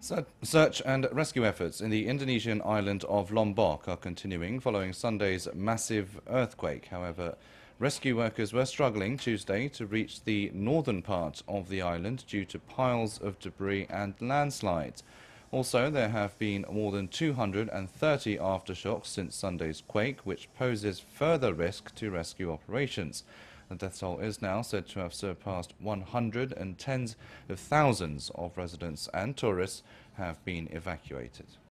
Search and rescue efforts in the Indonesian island of Lombok are continuing following Sunday's massive earthquake. However, rescue workers were struggling Tuesday to reach the northern part of the island due to piles of debris and landslides. Also, there have been more than 230 aftershocks since Sunday's quake, which poses further risk to rescue operations. The death toll is now said to have surpassed 100 and tens of thousands of residents and tourists have been evacuated.